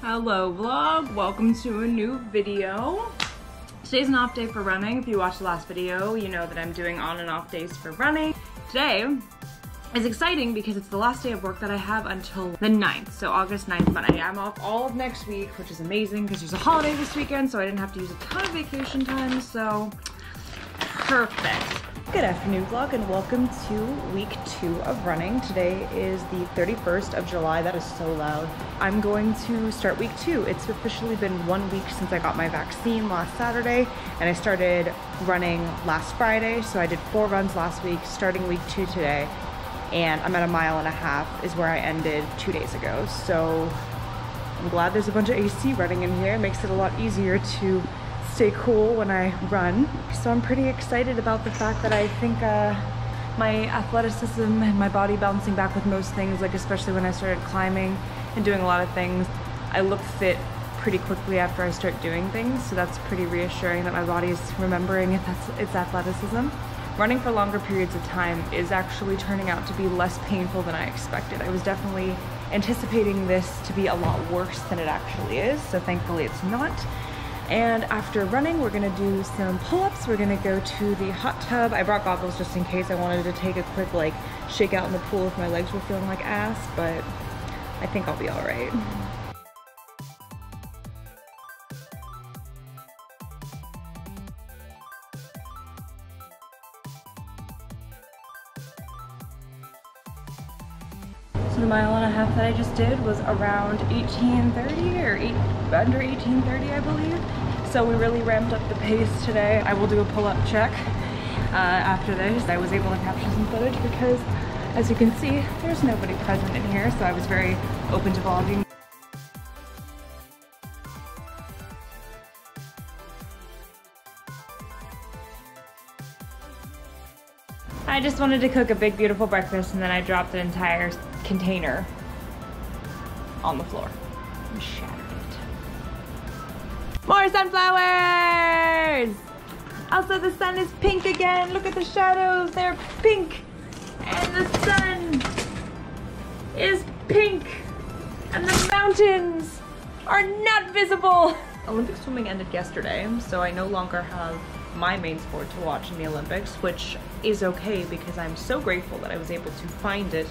Hello vlog, welcome to a new video. Today's an off day for running. If you watched the last video, you know that I'm doing on and off days for running. Today is exciting because it's the last day of work that I have until the 9th, so August 9th, but I am off all of next week, which is amazing because there's a holiday this weekend, so I didn't have to use a ton of vacation time, so perfect. Good afternoon vlog and welcome to week two of running. Today is the 31st of July. That is so loud. I'm going to start week two. It's officially been one week since I got my vaccine last Saturday and I started running last Friday. So I did four runs last week, starting week two today. And I'm at a mile and a half is where I ended two days ago. So I'm glad there's a bunch of AC running in here. It makes it a lot easier to stay cool when I run. So I'm pretty excited about the fact that I think uh, my athleticism and my body bouncing back with most things, like especially when I started climbing and doing a lot of things, I look fit pretty quickly after I start doing things. So that's pretty reassuring that my body is remembering its, its athleticism. Running for longer periods of time is actually turning out to be less painful than I expected. I was definitely anticipating this to be a lot worse than it actually is, so thankfully it's not. And after running, we're gonna do some pull-ups. We're gonna go to the hot tub. I brought goggles just in case I wanted to take a quick like shake out in the pool if my legs were feeling like ass, but I think I'll be all right. Mile and a half that I just did was around 1830 or eight, under 1830 I believe. So we really ramped up the pace today. I will do a pull-up check uh, after this. I was able to capture some footage because as you can see, there's nobody present in here. So I was very open to vlogging. I just wanted to cook a big beautiful breakfast and then I dropped an entire container on the floor and shattered it. More sunflowers! Also the sun is pink again. Look at the shadows, they're pink. And the sun is pink. And the mountains are not visible. Olympic swimming ended yesterday, so I no longer have my main sport to watch in the Olympics, which is okay because I'm so grateful that I was able to find it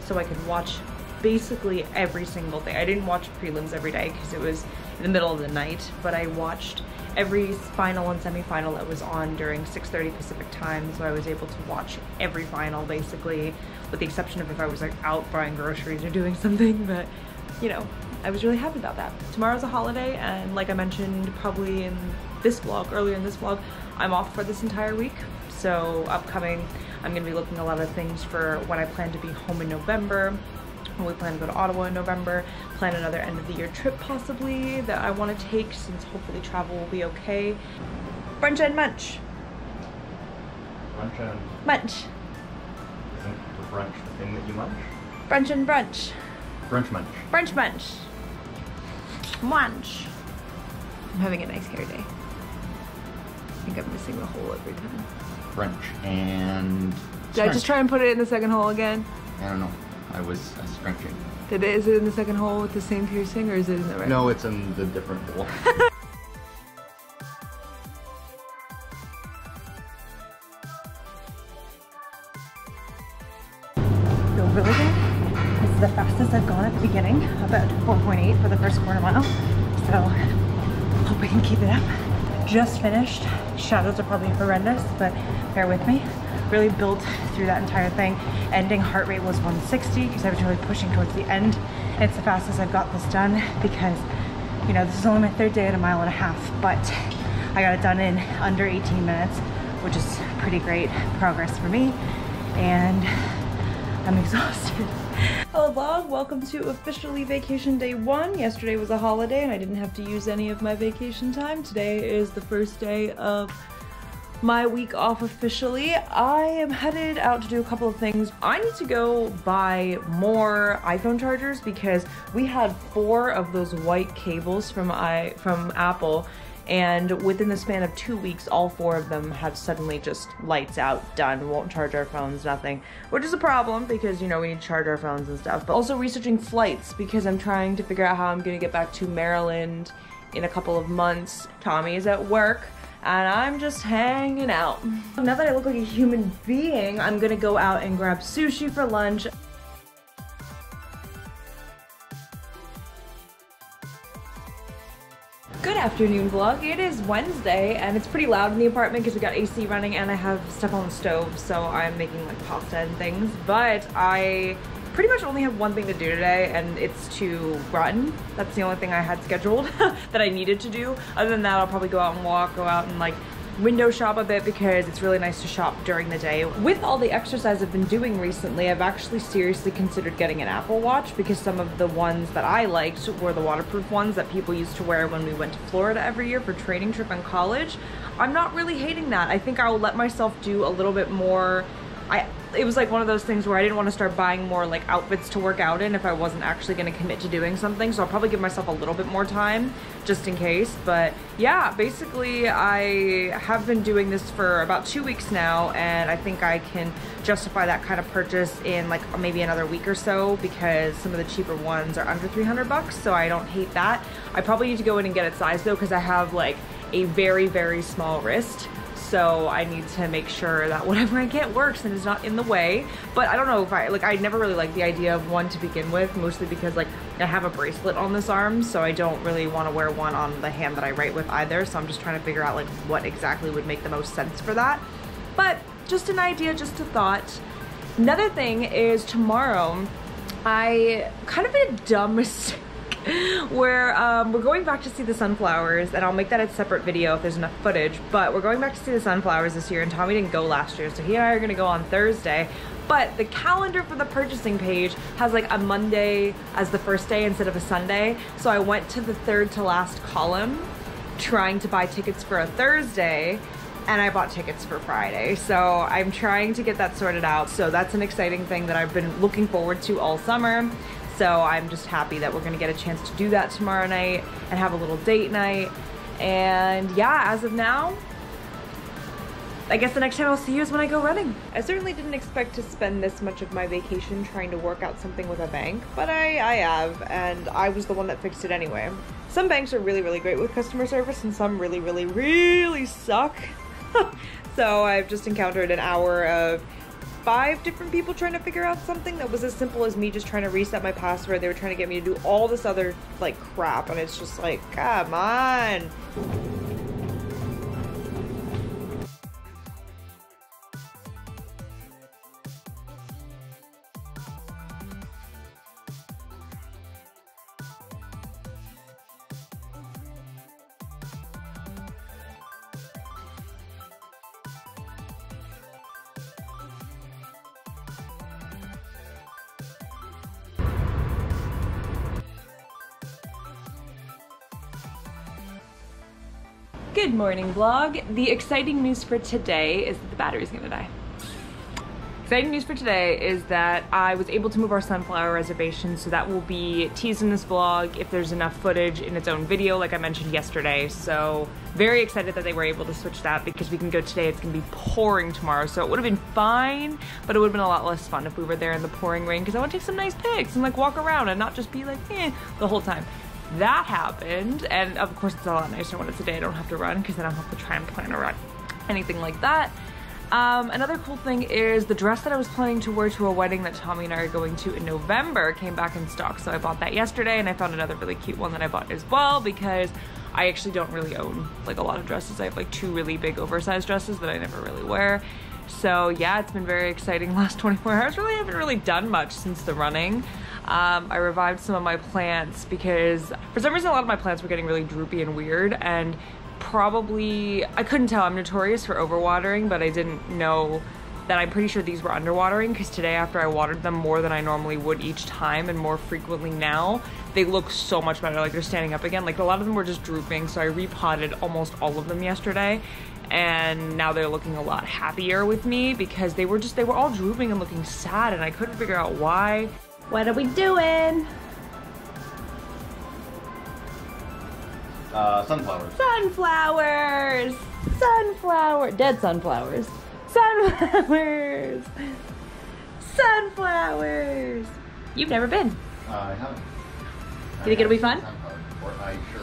so I could watch basically every single day. I didn't watch prelims every day because it was in the middle of the night, but I watched every final and semifinal that was on during 6.30 Pacific time, so I was able to watch every final basically, with the exception of if I was like out buying groceries or doing something, but you know, I was really happy about that. Tomorrow's a holiday, and like I mentioned probably in this vlog, earlier in this vlog, I'm off for this entire week. So upcoming, I'm gonna be looking a lot of things for when I plan to be home in November. We plan to go to Ottawa in November, plan another end of the year trip possibly that I wanna take since hopefully travel will be okay. Brunch and munch. Brunch and Munch. isn't the brunch the thing that you munch? Brunch and brunch. Brunch munch. Brunch munch. Munch. I'm having a nice hair day. I think I'm missing the hole every time. Brunch and. Did I just try and put it in the second hole again? I don't know. I was uh, scrunching. Did it, is it in the second hole with the same piercing or is it in the right? No, it's in the different hole. feel really good. The fastest I've gone at the beginning, about 4.8 for the first quarter mile. So hope we can keep it up. Just finished. Shadows are probably horrendous, but bear with me. Really built through that entire thing. Ending heart rate was 160 because I was really pushing towards the end. It's the fastest I've got this done because, you know, this is only my third day at a mile and a half, but I got it done in under 18 minutes, which is pretty great progress for me. And I'm exhausted. Hello vlog, welcome to officially vacation day one. Yesterday was a holiday and I didn't have to use any of my vacation time. Today is the first day of my week off officially. I am headed out to do a couple of things. I need to go buy more iPhone chargers because we had four of those white cables from I from Apple And within the span of two weeks, all four of them have suddenly just lights out, done, won't charge our phones, nothing. Which is a problem because, you know, we need to charge our phones and stuff. But also researching flights because I'm trying to figure out how I'm gonna get back to Maryland in a couple of months. Tommy is at work and I'm just hanging out. Now that I look like a human being, I'm gonna go out and grab sushi for lunch. Afternoon vlog. It is Wednesday and it's pretty loud in the apartment because we got AC running and I have stuff on the stove so I'm making like pasta and things but I pretty much only have one thing to do today and it's to run. That's the only thing I had scheduled that I needed to do. Other than that I'll probably go out and walk, go out and like window shop a bit because it's really nice to shop during the day. With all the exercise I've been doing recently, I've actually seriously considered getting an Apple Watch because some of the ones that I liked were the waterproof ones that people used to wear when we went to Florida every year for training trip in college. I'm not really hating that. I think I will let myself do a little bit more I it was like one of those things where I didn't want to start buying more like outfits to work out in if I wasn't actually going to commit to doing something. So I'll probably give myself a little bit more time just in case. But yeah, basically I have been doing this for about two weeks now and I think I can justify that kind of purchase in like maybe another week or so because some of the cheaper ones are under 300 bucks. So I don't hate that. I probably need to go in and get it sized though because I have like a very, very small wrist so I need to make sure that whatever I get works and is not in the way. But I don't know if I, like, I never really liked the idea of one to begin with, mostly because, like, I have a bracelet on this arm, so I don't really want to wear one on the hand that I write with either, so I'm just trying to figure out, like, what exactly would make the most sense for that. But just an idea, just a thought. Another thing is tomorrow, I kind of made a dumb mistake where um, we're going back to see the sunflowers and I'll make that a separate video if there's enough footage but we're going back to see the sunflowers this year and Tommy didn't go last year so he and I are gonna go on Thursday but the calendar for the purchasing page has like a Monday as the first day instead of a Sunday so I went to the third to last column trying to buy tickets for a Thursday and I bought tickets for Friday. So I'm trying to get that sorted out. So that's an exciting thing that I've been looking forward to all summer. So I'm just happy that we're gonna get a chance to do that tomorrow night and have a little date night. And yeah, as of now, I guess the next time I'll see you is when I go running. I certainly didn't expect to spend this much of my vacation trying to work out something with a bank, but I, I have, and I was the one that fixed it anyway. Some banks are really, really great with customer service, and some really, really, really suck. so I've just encountered an hour of five different people trying to figure out something that was as simple as me just trying to reset my password. They were trying to get me to do all this other like crap and it's just like, come on. Good morning vlog. The exciting news for today is that the battery's gonna die. Exciting news for today is that I was able to move our sunflower reservation so that will be teased in this vlog if there's enough footage in its own video like I mentioned yesterday. So very excited that they were able to switch that because we can go today. It's gonna be pouring tomorrow. So it would have been fine, but it would have been a lot less fun if we were there in the pouring rain because I want to take some nice pics and like walk around and not just be like eh the whole time that happened. And of course, it's a lot nicer when it's a day I don't have to run because then I don't have to try and plan a run, anything like that. Um, another cool thing is the dress that I was planning to wear to a wedding that Tommy and I are going to in November came back in stock. So I bought that yesterday and I found another really cute one that I bought as well because I actually don't really own like a lot of dresses. I have like two really big oversized dresses that I never really wear. So yeah, it's been very exciting last 24 hours. Really haven't really done much since the running. Um, I revived some of my plants because for some reason a lot of my plants were getting really droopy and weird and probably, I couldn't tell, I'm notorious for overwatering, but I didn't know that I'm pretty sure these were underwatering because today after I watered them more than I normally would each time and more frequently now, they look so much better. Like they're standing up again. Like a lot of them were just drooping, so I repotted almost all of them yesterday and now they're looking a lot happier with me because they were just, they were all drooping and looking sad and I couldn't figure out why. What are we doing? Uh, sunflowers. Sunflowers! Sunflower! Dead sunflowers. Sunflowers! Sunflowers! You've never been. Uh, I haven't. You think it'll be fun? Sunflower before, I sure.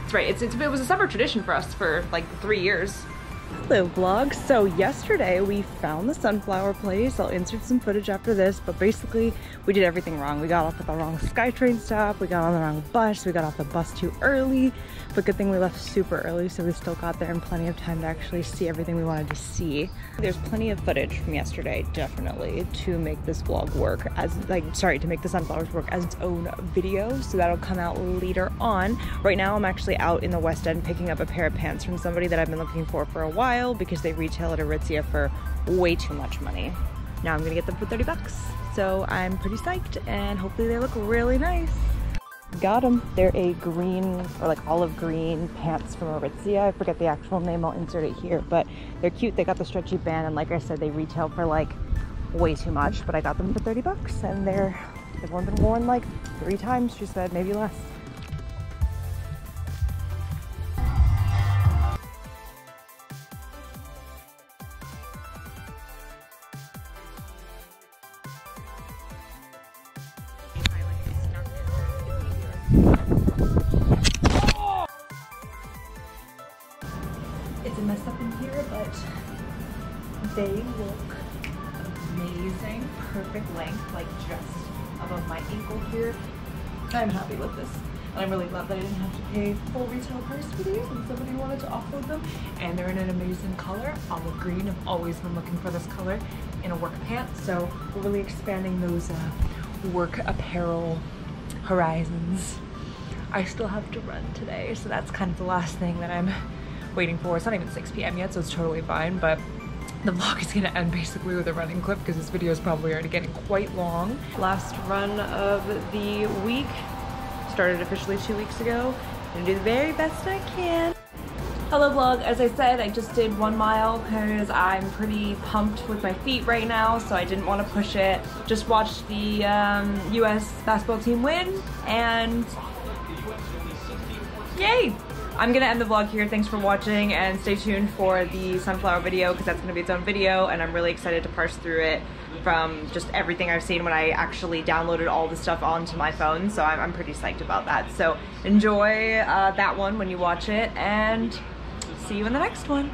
That's right. It's, it's, it was a summer tradition for us for like three years. Hello vlog. So yesterday we found the sunflower place. I'll insert some footage after this, but basically we did everything wrong. We got off at the wrong SkyTrain stop, we got on the wrong bus, we got off the bus too early, but good thing we left super early so we still got there in plenty of time to actually see everything we wanted to see. There's plenty of footage from yesterday, definitely, to make this vlog work as, like, sorry, to make the sunflowers work as its own video, so that'll come out later on. Right now I'm actually out in the West End picking up a pair of pants from somebody that I've been looking for for a while because they retail at Aritzia for way too much money. Now I'm gonna get them for 30 bucks. So I'm pretty psyched and hopefully they look really nice. Got them. They're a green or like olive green pants from Aritzia. I forget the actual name. I'll insert it here, but they're cute. They got the stretchy band and like I said, they retail for like way too much, but I got them for 30 bucks and they're, they've only been worn like three times, she said, maybe less. Perfect length, like just above my ankle here. I'm happy with this. And I'm really glad that I didn't have to pay full retail price for these and somebody wanted to offload them. And they're in an amazing color, olive green. I've always been looking for this color in a work pant. So we're really expanding those uh, work apparel horizons. I still have to run today, so that's kind of the last thing that I'm waiting for. It's not even 6 p.m. yet, so it's totally fine, but the vlog is gonna end basically with a running clip because this video is probably already getting quite long. Last run of the week. Started officially two weeks ago. Gonna do the very best I can. Hello vlog, as I said, I just did one mile because I'm pretty pumped with my feet right now, so I didn't want to push it. Just watched the um, US basketball team win, and yay! I'm gonna end the vlog here. Thanks for watching and stay tuned for the sunflower video because that's gonna be its own video and I'm really excited to parse through it from just everything I've seen when I actually downloaded all the stuff onto my phone. So I'm, I'm pretty psyched about that. So enjoy uh, that one when you watch it and see you in the next one.